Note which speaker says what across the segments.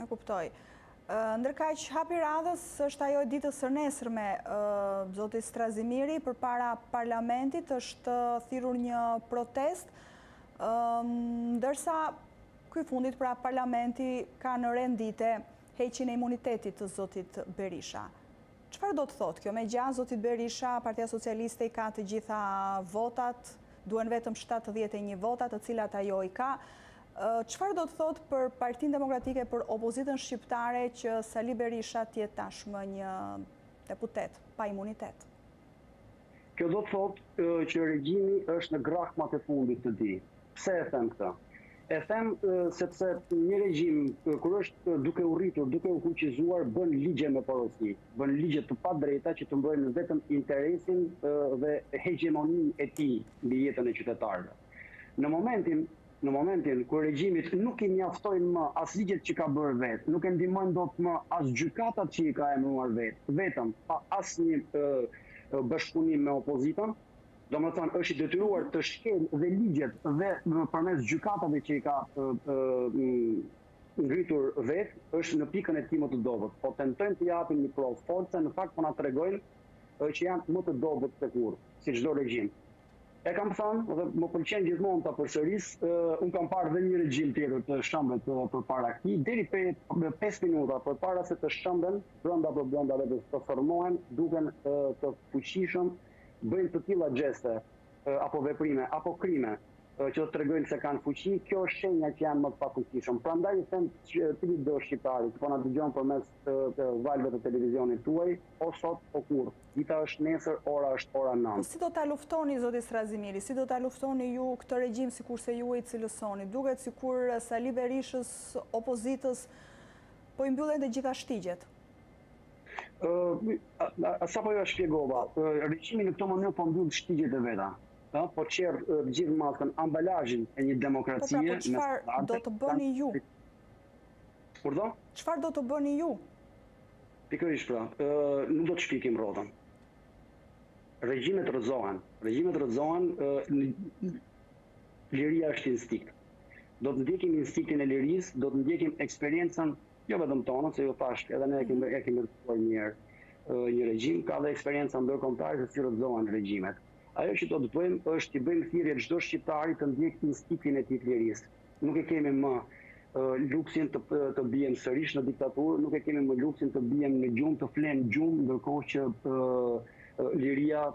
Speaker 1: E kuptoj. Ndërkaq, hapi i radhës është ajo e ditës së nesërme, zoti Strazimiri, përpara parlamentit është thirrur një protestë, ndërsa ky i fundit pra parlamenti ka në rend dite heqjen e imunitetit të zotit Berisha. Çfarë do të thotë kjo? Me gjasë, zotit Berisha, Partia Socialiste i ka të gjitha votat, duhen vetëm 71 vota të cilat ajo i ka, Çfarë do të thotë për Partinë Demokratike, për opozitën shqiptare që Sali Berisha të jetë tashmë një deputet pa imunitet?
Speaker 2: Kjo do të thotë që regjimi është në grahmat e fundit të tij. Pse e them këtë? E them sepse një regjim kur është duke u rritur, duke u fuqizuar, bën ligje me porosi, bën ligje të padrejta që të mbrojnë vetëm interesin dhe hegjemoninë e tij mbi jetën e qytetarëve. Në momentin Në momentin kur regjimit nuk i mjaftojnë më as ligjet që ka bërë vetë, nuk e ndihmojnë dot më as gjykatat që i ka emëruar vetë, vetëm, pa asnjë bashkëpunim me opozitën, domethënë është i detyruar të shkelë dhe ligjet dhe përmes gjykatave që i ka ngritur vetë, është në pikën e tij më të dobët. Po tentojnë të japin një provë force, në fakt po na tregojnë që janë më të dobët se kurrë, si çdo regjim. E kam thënë dhe më pëlqen gjithmonë ta përsëris, unë kam parë dhe një regjim tjetër të shembet përpara këtij, deri pesë minuta përpara se të shemben brenda përbrenda vetes, të thërrmohen, duken të fuqishëm, bëjnë të tilla gjeste apo veprime, apo krime, që të tregojnë se kanë fuqi, kjo është shenja që janë më të pafuqishëm. Prandaj i them cilitdo shqiptari që po na dëgjon përmes valëve të televizionit tuaj, o sot, o kurrë. Dita është nesër ora është ora nëntë.
Speaker 1: Po si do ta luftoni zoti Strazimiri, si do ta luftoni ju këtë regjim sikurse ju e cilësoni? Duket sikur Sali Berishës, opozitës po i mbyllen të gjitha shtigjet.
Speaker 2: Ë sapo jua shpjegova, regjimi në këtë mënyrë po mbyll shtigjet e veta, ë po çerr të gjithë maskën, ambalazhin e një demokracie me standarde,
Speaker 1: Po pra po çfarë do të bëni ju?
Speaker 2: Urdhëro?
Speaker 1: Çfarë do të bëni ju?
Speaker 2: Pikërisht pra, nuk do të shpikim rrotën. Regjimet rrëzohen, regjimet rrëzohen, liria është instinkt. Do të ndjekim instinktin e lirisë, do të ndjekim eksperiencën, jo vetëm tonën, se ju thashë, edhe ne e kemi e kemi rrëzuar një herë një regjim, ka dhe eksperienca ndërkombëtare se si rrëzohen regjimet. Ajo që do të bëjmë është t'i bëjmë thirrje çdo shqiptari të ndjekë instinktin e tij të lirisë. Nuk e kemi më luksin të biem sërish në diktaturë, nuk e kemi më luksin të biem në gjumë, të flemë gjumë, ndërkohë që liria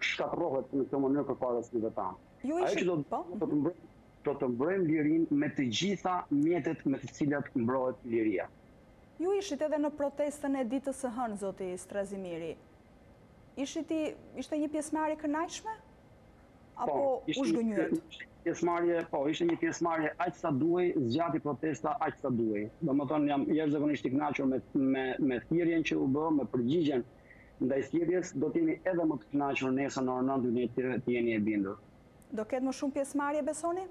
Speaker 2: shkatërrohet në këtë mënyrë përpara syve
Speaker 1: tanë.
Speaker 2: Ajo që do të bëjmë, do të mbrojmë, do të mbrojmë lirinë me të gjitha mjetet me të cilat mbrohet liria.
Speaker 1: Ju ishit edhe në protestën e ditës së hënë, zoti Strazimiri. Ishit i, ishte një pjesëmarrje e kënaqshme?
Speaker 2: apo
Speaker 1: u
Speaker 2: zhgënjyet? Po, ishte një pjesëmarrje aq sa duhej, zgjati protesta aq sa duhej. Domethënë jam jashtëzakonisht i kënaqur me me me thirrjen që u bë, me përgjigjen ndaj thirrjes, do të jemi edhe më të kënaqur nesër në orën nëntë ju të jeni e bindur.
Speaker 1: Do ketë më shumë pjesëmarrje besoni?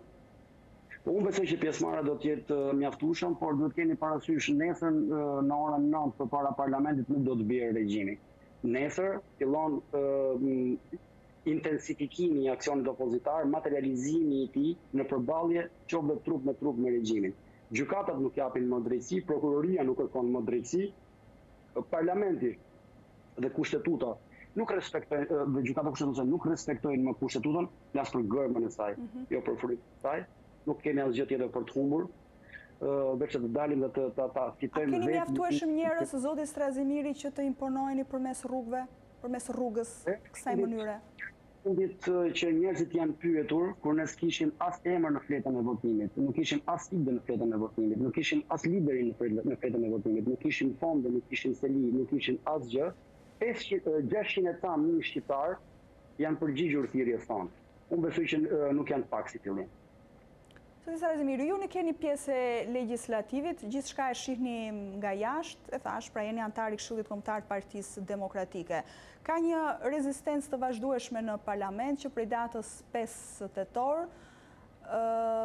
Speaker 2: Unë besoj që pjesëmarrja do të jetë mjaftueshëm, por duhet të keni parasysh nesër në orën nëntë përpara parlamentit nuk do të bjerë regjimi. Nesër fillon intensifikimi i aksionit opozitar, materializimi i tij në përballje qoftë dhe trup me trup me regjimin. Gjykatat nuk japin më drejtësi, prokuroria nuk kërkon më drejtësi, parlamenti dhe kushtetuta nuk respektojnë, dhe Gjykata Kushtetuese nuk respektojnë më Kushtetutën, flas për gërmën e saj, jo për frymën e saj, nuk kemi asgjë tjetër për të humbur, veçse të dalim dhe ta fitojmë
Speaker 1: vetë. A keni mjaftueshëm njerëz, zoti Strazimiri, që të imponojeni përmes rrugëve? përmes rrugës, kësaj mënyre.
Speaker 2: Herën e fundit që njerëzit janë pyetur, kur ne s'kishim as emër në fletën e votimit, nuk kishim as sigël në fletën e votimit, nuk kishim as liderin në fletën e votimit, nuk kishim fonde, nuk kishim seli, nuk kishim asgjë, gjashtëqind e ca mijë shqiptarë janë përgjigjur thirrjes tonë. Unë besoj që nuk janë pak si fillim.
Speaker 1: Zoti Strazimiri, ju nuk jeni pjesë e legjislativit, gjithçka e shihni nga jashtë, e thashë, pra jeni anëtar i Këshillit Kombëtar të Partisë Demokratike. Ka një rezistencë të vazhdueshme në parlament që prej datës 5 tetor,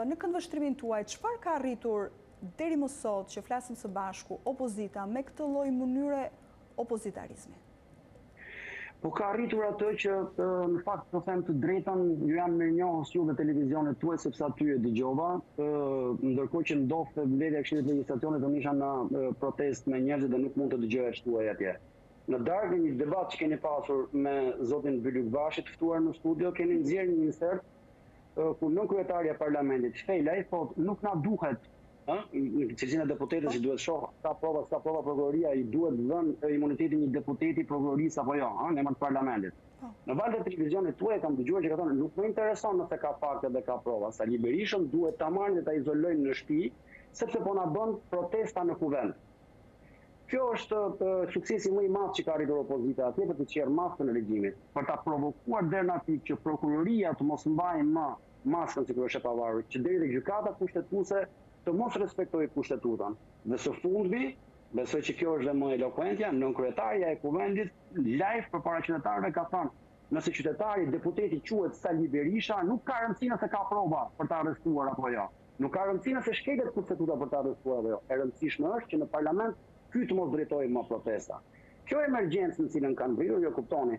Speaker 1: në këndvështrimin tuaj, çfarë ka arritur deri më sot që flasim së bashku opozita me këtë lloj mënyre opozitarizmi?
Speaker 2: Po ka arritur atë që në fakt të them të drejtën, ju jam mirënjohës ju dhe televizionit tuaj sepse aty e dëgjova, ndërkohë që ndodhte mbledhja e Këshillit të Legjislacionit unë isha në protestë me njerëzit dhe nuk mund të dëgjoja ç'thuhej atje. Në darkë në një debat që keni pasur me zotin Bylykbashi të ftuar në studio keni nxjerrë një insert ku nënkryetarja e Parlamentit, Felaj thotë nuk na duhet Në cilësinë e deputetes që duhet të shohë sa prova, sa prova prokuroria i duhet dhënë imuniteti i një deputeti prokurorisë apo jo, ëh, në emër të parlamentit. Po. Në valët e televizionit tuaj kam dëgjuar që ka thënë nuk më intereson nëse ka fakte dhe ka prova, Sali Berishën duhet ta marrin dhe ta izolojnë në shtëpi, sepse po na bën protesta në kuvend. Ky është suksesi më i madh që ka arritur opozita atje për të çjerrë maskën e regjimit, për ta provokuar deri aty që prokuroria të mos mbajë më maskën sikur është e pavarur, që deri tek Gjykata Kushtetuese të mos respektojë Kushtetutën. Dhe së fundmi, besoj që kjo është dhe më elokuentja, nënkryetarja e Kuvendit live përpara qytetarëve ka thënë, nëse qytetari, deputeti quhet Sali Berisha, nuk ka rëndësi nëse ka prova për ta arrestuar apo jo. Nuk ka rëndësi nëse shkelet Kushtetuta për ta arrestuar apo jo. E rëndësishme është që në Parlament ky të mos drejtojë më protesta. Kjo emergjencë në cilën kanë mbërritur, ju e kuptoni,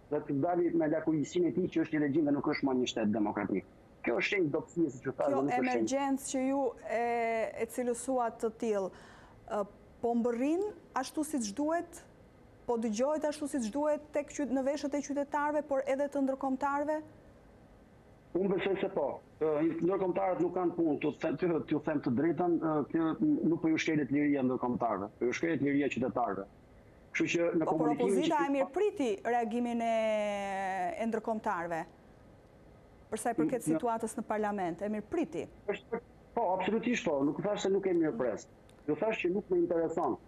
Speaker 2: dhe të dali me lakuriqësinë e tij që është një regjim dhe nuk është më një shtet demokratik. Kjo është shenjë dobësie siç ju
Speaker 1: thashë dhe nuk është shenjë. Kjo emergjencë që ju e cilësuat të tillë, po mbërrin ashtu siç duhet, po dëgjohet ashtu siç duhet tek në veshët e qytetarëve, por edhe të ndërkombëtarëve?
Speaker 2: Unë besoj se po. Ndërkombëtarët nuk kanë punë, të them të t'ju them të drejtën, kjo nuk po ju shkelet liria ndërkombëtarëve, po ju shkelet liria qytetarëve.
Speaker 1: Kështu që në komunikimin që kemi pasur. Por opozita e mirëpriti reagimin e ndërkombëtarëve, për sa i përket situatës në Parlament, e mirëpriti.
Speaker 2: Po, absolutisht po, nuk thashë se nuk e mirëpres. Ju thashë që nuk më intereson.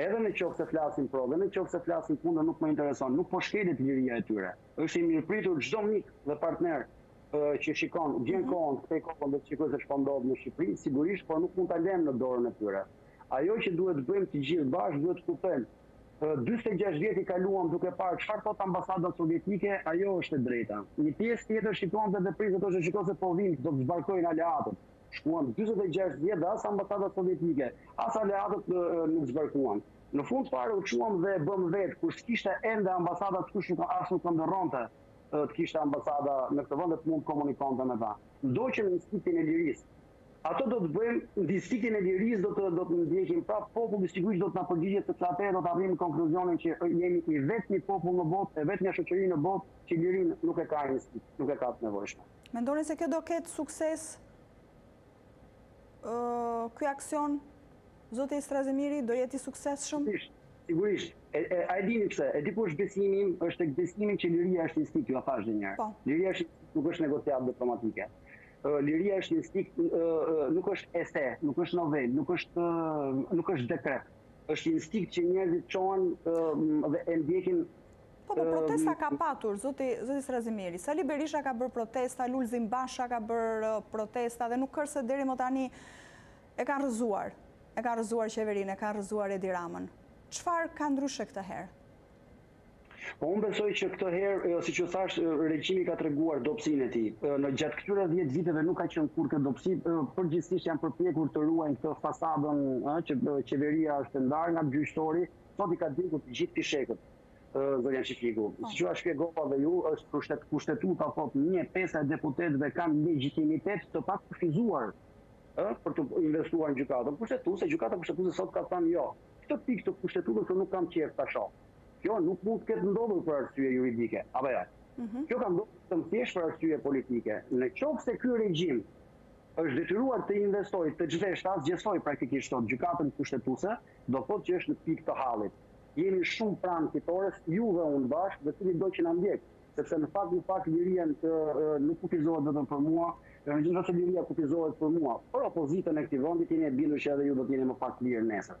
Speaker 2: Edhe në qoftë se flasin pro dhe në qoftë se flasin kundër nuk më intereson, nuk po shkelet liria e tyre. Është i mirëpritur çdo mik dhe partner që shikon, gjen kohën të kthejë kokën dhe të shikojë se ç'po ndodh në Shqipëri, sigurisht, por nuk mund ta lëmë në dorën e tyre. Ajo që duhet të bëjmë të gjithë bashkë duhet të kuptojmë, dyzet e gjashtë vjet i kaluam duke parë çfarë thotë ambasada sovjetike, ajo është e drejta. Një pjesë tjetër shikonte dhe priste thoshte shiko se po vijnë, do të zbarkojnë aleatët. Shkuan dyzet e gjashtë vjet dhe as ambasada sovjetike, as aleatët nuk zbarkuan. Në fund fare u çuam dhe e bëmë vetë, kur s'kishte ende ambasada askush nuk as nuk ëndërronte të kishte ambasada në këtë vend dhe të mund të komunikonte me ta. Ndoqëm instinktin e lirisë. Atë do të bëjmë, instinktin e lirisë do të do të ndjekim prapë, populli sigurisht do të na përgjigjet sepse atëherë do të arrijmë konkluzionin që jemi i vetmi popull në botë, e vetmja shoqëri në botë që lirinë nuk e ka instinkt, nuk e ka të nevojshme.
Speaker 1: Mendoni se kjo do ketë sukses ky aksion zoti Strazimiri do jetë i suksesshëm?
Speaker 2: Sigurisht, sigurisht. E, e, a e dini pse? E di ku është besimi im, është tek besimi që liria është instinkt, ju thashë edhe një herë. Po. Liria është nuk është negociatë diplomatike. Liria është instinkt, nuk është ese, nuk është novelë, nuk është, nuk është dekret. është instinkt që njerëzit çohen dhe e ndjekin
Speaker 1: Po, po, protesta ka patur, zoti, zoti Strazimiri. Sali Berisha ka bërë protesta, Lulzim Basha ka bërë protesta dhe nuk është se deri më tani e ka rrëzuar. E ka rrëzuar qeverinë, e ka rrëzuar Edi Ramën. Çfarë ka ndryshe këtë herë?
Speaker 2: Po unë besoj që këtë herë, siç u thash, regjimi ka treguar dobësinë e tij. Gjatë këtyre 10 viteve nuk ka qenë kurrë kjo dobësi, përgjithësisht janë përpjekur të ruajnë këtë fasadën ë që qeveria është e ndarë nga gjyqësori, sot i ka djegur të gjithë fishekët zonja Çifiku. Siç ua shpjegova dhe ju, është kushtet, kushtetuta thotë një pesa e deputetëve kanë legjitimitet të pakufizuar ë për të investuar gjykatën kushtetuese, gjykata kushtetuese sot ka thënë jo. Këtë pikë të kushtetutës unë nuk kam qejf ta shoh. Kjo nuk mund të ketë ndodhur për arsye juridike, apo jo? Kjo ka ndodhur vetëm thjesht për arsye politike. Në qoftë se ky regjim është detyruar të investojë, të zhveshë, të asgjësojë praktikisht sot Gjykatën Kushtetuese, do thotë që është në pikë të hallit. Jemi shumë pranë fitores, ju dhe unë bashkë dhe cilido që na ndjek, sepse në fakt në fakt liria nuk kufizohet vetëm për mua, dhe në qoftë se liria kufizohet për mua, për opozitën e këtij vendi të jeni e bindur që edhe ju do të jeni më pak e lirë nesër.